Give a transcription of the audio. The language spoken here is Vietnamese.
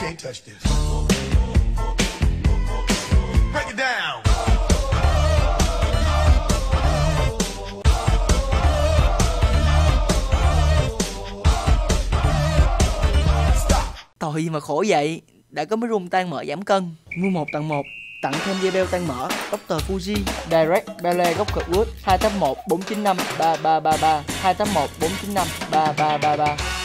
can't touch this. Break it down. Tội mà khổ vậy, Đã có mấy room tan mỡ giảm cân Mua một tặng một, Tặng thêm dây beo tan mỡ Dr. Fuji, Direct Ballet gốc cực wood 281 495 3333 281 495 3333